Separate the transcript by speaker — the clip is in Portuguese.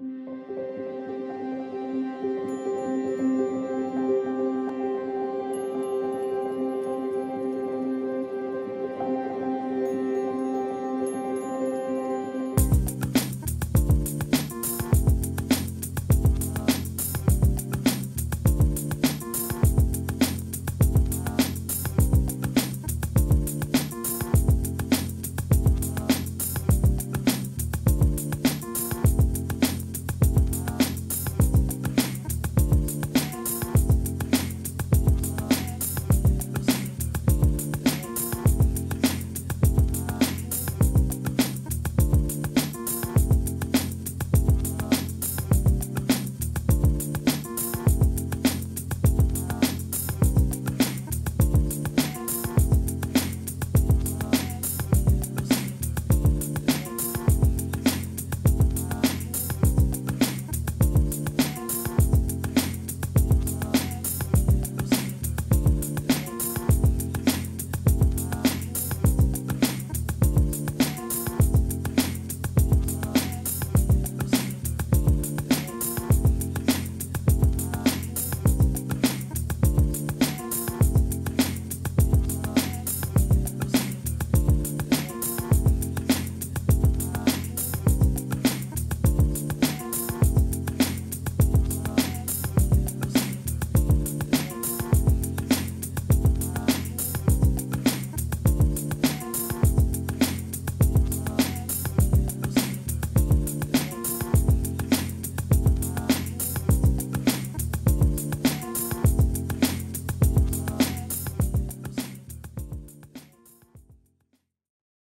Speaker 1: Música